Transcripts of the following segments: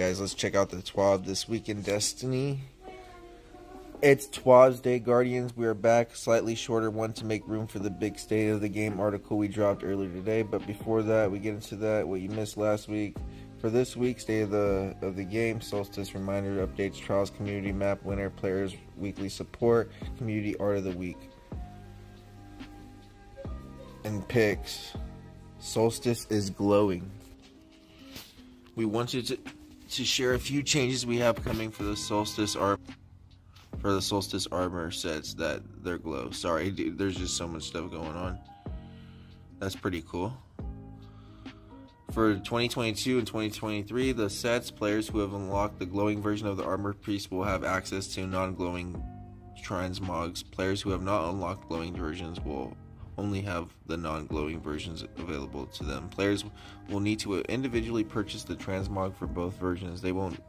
Guys, let's check out the TWAB this week in Destiny. It's TWAB's Day Guardians. We are back. Slightly shorter one to make room for the big state of the game article we dropped earlier today. But before that, we get into that, what you missed last week. For this week's state of the of the game, Solstice reminder updates, trials, community map winner, players weekly support, community art of the week, and picks. Solstice is glowing. We want you to to share a few changes we have coming for the Solstice art for the Solstice armor sets that they're glow. Sorry, dude, there's just so much stuff going on. That's pretty cool. For 2022 and 2023, the sets players who have unlocked the glowing version of the armor piece will have access to non-glowing transmogs. Players who have not unlocked glowing versions will only have the non-glowing versions available to them. Players will need to individually purchase the transmog for both versions. They won't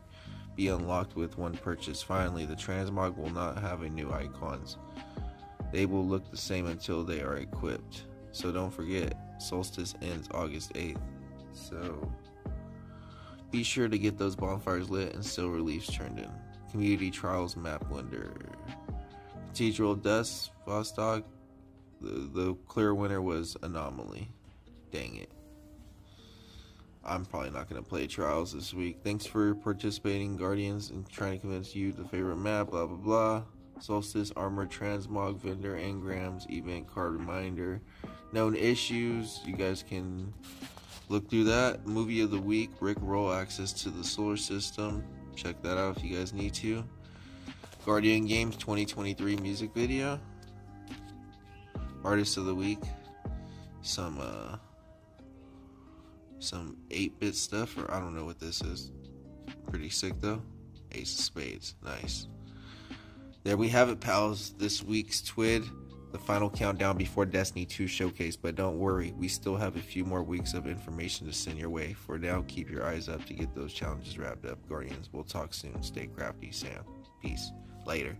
be unlocked with one purchase. Finally, the transmog will not have a new icons. They will look the same until they are equipped. So don't forget, Solstice ends August 8th. So be sure to get those bonfires lit and Silver Leaves turned in. Community Trials Map Blender. Cathedral Dust, Vostok. The, clear winner was Anomaly. Dang it. I'm probably not going to play Trials this week. Thanks for participating, Guardians, and trying to convince you the favorite map, blah blah blah. Solstice, Armor, Transmog, Vendor, Engrams, Event Card Reminder. Known issues, you guys can look through that. Movie of the Week, Rick Roll, Access to the Solar System. Check that out if you guys need to. Guardian Games 2023 music video. Artist of the Week. Some, uh, some 8-bit stuff, or I don't know what this is. Pretty sick though. Ace of Spades, nice. There we have it, pals. This week's TWID, the final countdown before Destiny 2 showcase. But don't worry, we still have a few more weeks of information to send your way. For now, keep your eyes up to get those challenges wrapped up. Guardians, we'll talk soon. Stay crafty, Sam. Peace. Later.